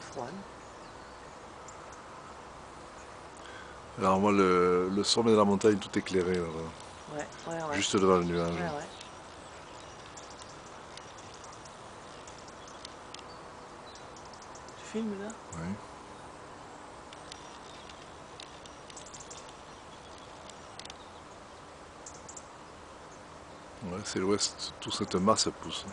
froide. Alors moi, le, sommet de la montagne, tout éclairé, là, Ouais, ouais, juste devant le nuage. Tu filmes là? Ouais. Ouais, c'est l'ouest, toute cette masse pousse.